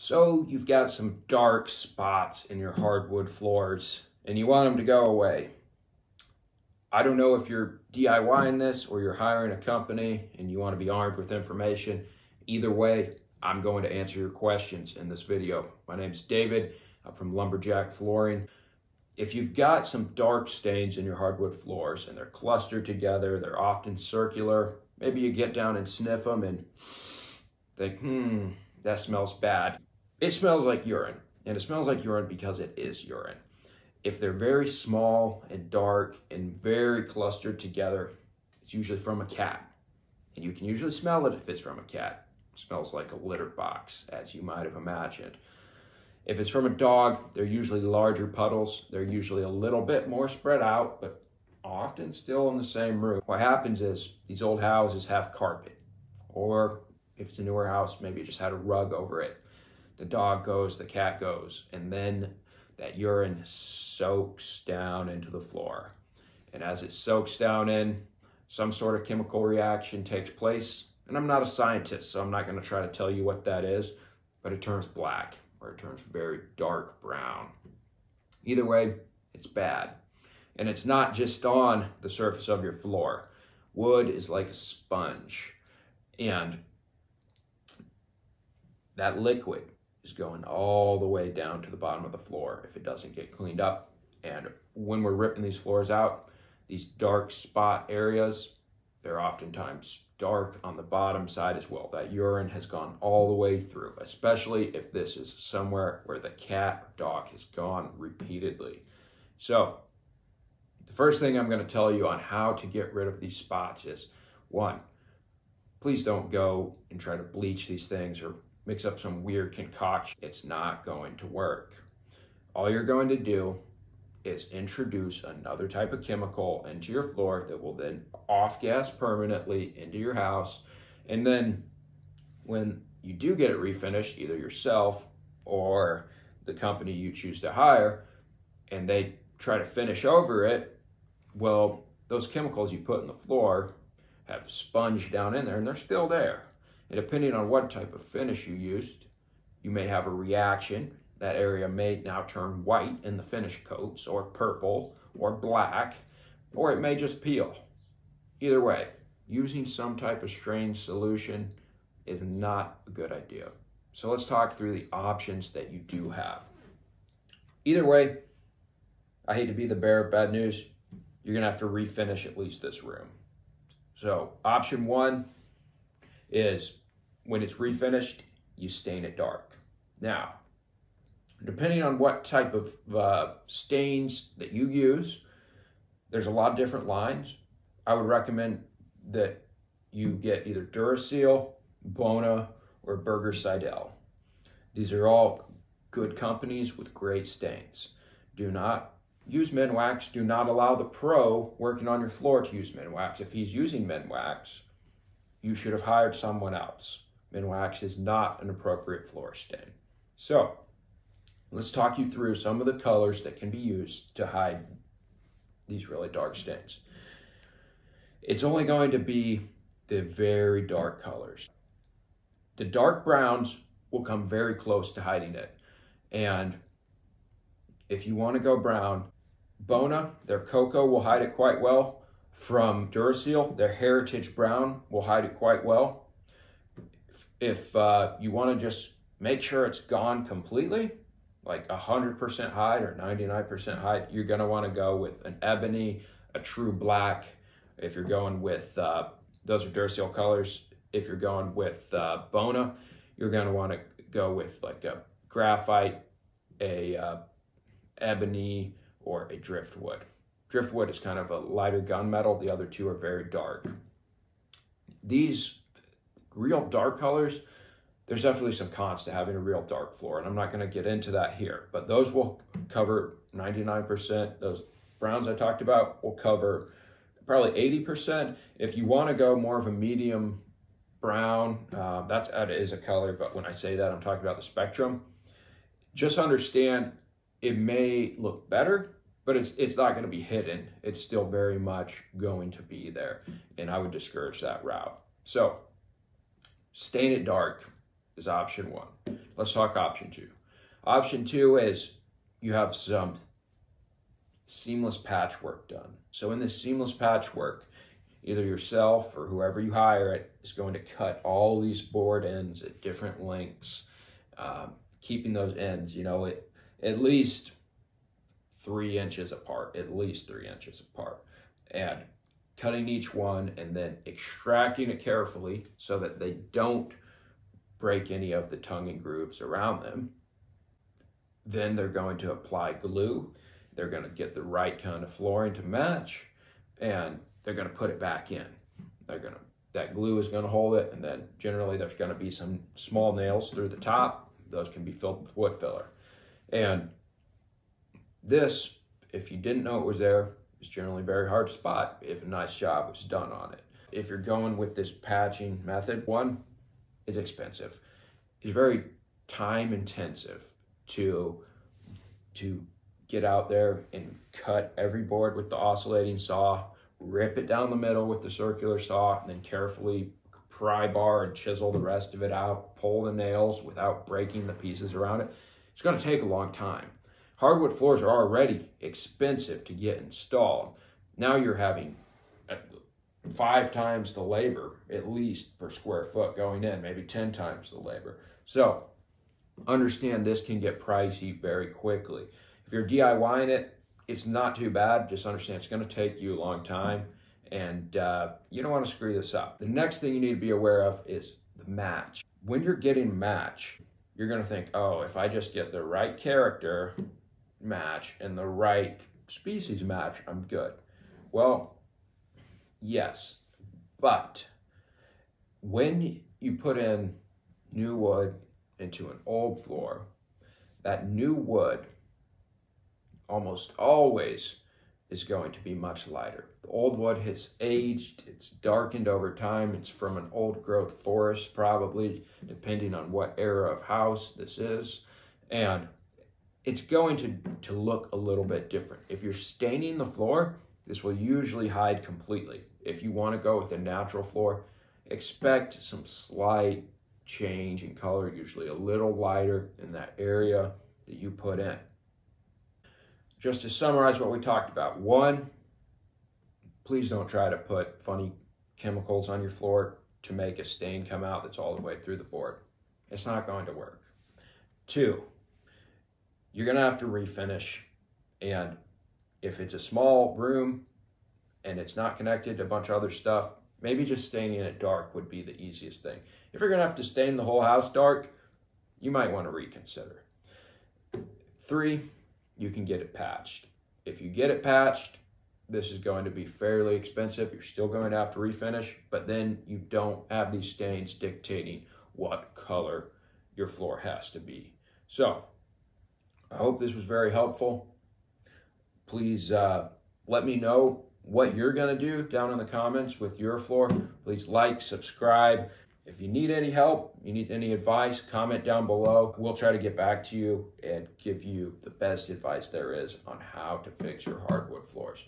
So you've got some dark spots in your hardwood floors and you want them to go away. I don't know if you're DIYing this or you're hiring a company and you want to be armed with information. Either way, I'm going to answer your questions in this video. My name's David. I'm from Lumberjack Flooring. If you've got some dark stains in your hardwood floors and they're clustered together, they're often circular, maybe you get down and sniff them and think, hmm, that smells bad. It smells like urine, and it smells like urine because it is urine. If they're very small and dark and very clustered together, it's usually from a cat. And you can usually smell it if it's from a cat. It smells like a litter box, as you might have imagined. If it's from a dog, they're usually larger puddles. They're usually a little bit more spread out, but often still in the same room. What happens is these old houses have carpet, or if it's a newer house, maybe it just had a rug over it the dog goes, the cat goes, and then that urine soaks down into the floor. And as it soaks down in, some sort of chemical reaction takes place. And I'm not a scientist, so I'm not going to try to tell you what that is, but it turns black or it turns very dark brown. Either way, it's bad. And it's not just on the surface of your floor. Wood is like a sponge. And that liquid is going all the way down to the bottom of the floor if it doesn't get cleaned up. And when we're ripping these floors out, these dark spot areas, they're oftentimes dark on the bottom side as well. That urine has gone all the way through, especially if this is somewhere where the cat or dog has gone repeatedly. So the first thing I'm going to tell you on how to get rid of these spots is one, please don't go and try to bleach these things or mix up some weird concoction, it's not going to work. All you're going to do is introduce another type of chemical into your floor that will then off gas permanently into your house. And then when you do get it refinished, either yourself or the company you choose to hire, and they try to finish over it, well, those chemicals you put in the floor have sponged down in there and they're still there. And depending on what type of finish you used, you may have a reaction. That area may now turn white in the finish coats or purple or black, or it may just peel. Either way, using some type of strange solution is not a good idea. So let's talk through the options that you do have. Either way, I hate to be the bearer of bad news, you're gonna have to refinish at least this room. So option one, is when it's refinished, you stain it dark. Now, depending on what type of uh, stains that you use, there's a lot of different lines. I would recommend that you get either Duraseal, Bona, or Berger-Seidle. These are all good companies with great stains. Do not use Minwax. Do not allow the pro working on your floor to use Minwax. If he's using Minwax, you should have hired someone else. Minwax is not an appropriate floor stain. So let's talk you through some of the colors that can be used to hide these really dark stains. It's only going to be the very dark colors. The dark browns will come very close to hiding it. And if you want to go brown, Bona, their cocoa will hide it quite well from Duraseal. Their Heritage Brown will hide it quite well. If uh, you want to just make sure it's gone completely, like 100% hide or 99% hide, you're going to want to go with an ebony, a true black. If you're going with, uh, those are Duraseal colors. If you're going with uh, Bona, you're going to want to go with like a graphite, a uh, ebony, or a driftwood. Driftwood is kind of a lighter gunmetal. The other two are very dark. These real dark colors, there's definitely some cons to having a real dark floor, and I'm not going to get into that here, but those will cover 99%. Those browns I talked about will cover probably 80%. If you want to go more of a medium brown, uh, that's, that is a color, but when I say that, I'm talking about the spectrum. Just understand it may look better but it's it's not going to be hidden. It's still very much going to be there, and I would discourage that route. So, stain it dark is option one. Let's talk option two. Option two is you have some seamless patchwork done. So in this seamless patchwork, either yourself or whoever you hire it is going to cut all these board ends at different lengths, um, keeping those ends, you know, at, at least three inches apart, at least three inches apart. And cutting each one and then extracting it carefully so that they don't break any of the tongue and grooves around them. Then they're going to apply glue. They're going to get the right kind of flooring to match and they're going to put it back in. They're going to that glue is going to hold it and then generally there's going to be some small nails through the top. Those can be filled with wood filler. And this, if you didn't know it was there, is generally very hard to spot if a nice job was done on it. If you're going with this patching method, one, is expensive. It's very time intensive to to get out there and cut every board with the oscillating saw, rip it down the middle with the circular saw, and then carefully pry bar and chisel the rest of it out, pull the nails without breaking the pieces around it. It's going to take a long time. Hardwood floors are already expensive to get installed. Now you're having uh, five times the labor, at least per square foot going in, maybe 10 times the labor. So understand this can get pricey very quickly. If you're DIYing it, it's not too bad. Just understand it's going to take you a long time and uh, you don't want to screw this up. The next thing you need to be aware of is the match. When you're getting match, you're going to think, oh, if I just get the right character match and the right species match, I'm good. Well, yes, but when you put in new wood into an old floor, that new wood almost always is going to be much lighter. The old wood has aged, it's darkened over time, it's from an old growth forest probably, depending on what era of house this is. And it's going to, to look a little bit different. If you're staining the floor, this will usually hide completely. If you want to go with a natural floor, expect some slight change in color, usually a little lighter in that area that you put in. Just to summarize what we talked about. One, please don't try to put funny chemicals on your floor to make a stain come out that's all the way through the board. It's not going to work. Two, you're going to have to refinish. And if it's a small room and it's not connected to a bunch of other stuff, maybe just staining it dark would be the easiest thing. If you're going to have to stain the whole house dark, you might want to reconsider. Three, you can get it patched. If you get it patched, this is going to be fairly expensive. You're still going to have to refinish, but then you don't have these stains dictating what color your floor has to be. So I hope this was very helpful. Please uh, let me know what you're going to do down in the comments with your floor. Please like, subscribe. If you need any help, you need any advice, comment down below. We'll try to get back to you and give you the best advice there is on how to fix your hardwood floors.